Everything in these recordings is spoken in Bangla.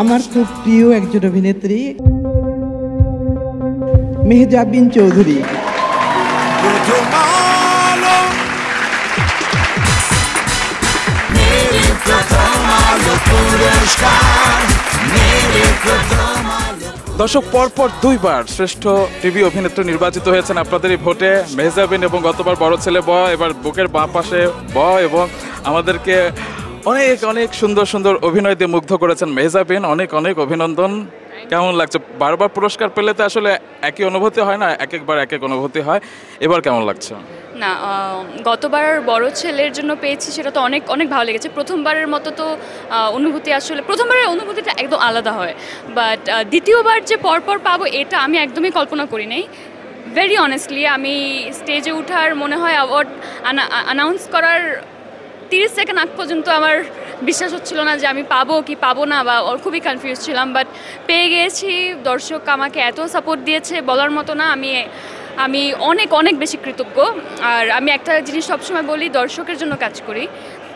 আমার খুব প্রিয় একজন অভিনেত্রী মেহজাবিন চৌধুরী। দর্শক, পরপর দুইবার শ্রেষ্ঠ টিভি অভিনেত্রী নির্বাচিত হয়েছেন আপনাদের এই ভোটে। মেহজাবিন এবং গতবার বড় ছেলে ব এবার বুকের বাঁ পাশে ব এবং আমাদেরকে অনেক অনেক সুন্দর সুন্দর অভিনয় দিয়ে মুগ্ধ করেছেন মেহজাবিন। অনেক অনেক অভিনন্দন। কেমন লাগছে? বারবার পুরস্কার পেলে তো আসলে একই অনুভূতি হয় না, এক একবার এক এক অনুভূতি হয়। এবার কেমন লাগছে? না গতবার বড় ছেলের জন্য পেয়েছি সেটা তো অনেক অনেক ভালো লেগেছে। প্রথমবারের মতো তো অনুভূতি আসলে, প্রথমবারের অনুভূতিটা একদম আলাদা হয়। বাট দ্বিতীয়বার যে পরপর পাবো, এটা আমি একদমই কল্পনা করি নাই। ভেরি অনেস্টলি আমি স্টেজে ওঠার মনে হয় অ্যাওয়ার্ড অ্যানাউন্স করার তিরিশ সেকেন্ড আগ পর্যন্ত আমার বিশ্বাস হচ্ছিল না যে আমি পাবো কি পাবো না বা ওর খুবই কনফিউজ ছিলাম বাট পেয়ে গিয়েছি। দর্শক আমাকে এত সাপোর্ট দিয়েছে বলার মতো না, আমি আমি অনেক অনেক বেশি কৃতজ্ঞ। আর আমি একটা জিনিস সবসময় বলি, দর্শকের জন্য কাজ করি।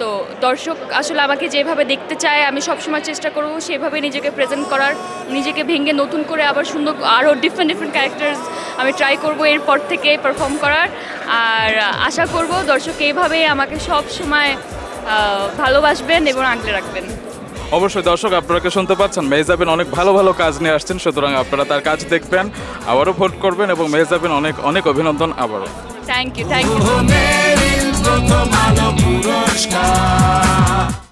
তো দর্শক আসলে আমাকে যেভাবে দেখতে চায়, আমি সবসময় চেষ্টা করব সেভাবে নিজেকে প্রেজেন্ট করার, নিজেকে ভেঙে নতুন করে আবার সুন্দর আরও ডিফারেন্ট ডিফারেন্ট ক্যারেক্টার্স আমি ট্রাই করব এরপর থেকে পারফর্ম করার। আর আশা করব দর্শক এইভাবেই আমাকে সব সময় ভালোবাসবেন এবং আগলে রাখবেন। অবশ্যই দর্শক আপনারা শুনতে পাচ্ছেন? মেহজাবিন অনেক ভালো ভালো কাজ নিয়ে আসছেন সুতরাং আপনারা তার কাজ দেখবেন আবারও ভোট করবেন এবং মেহজাবিন অনেক অনেক অভিনন্দন আবারও। Thank you thank you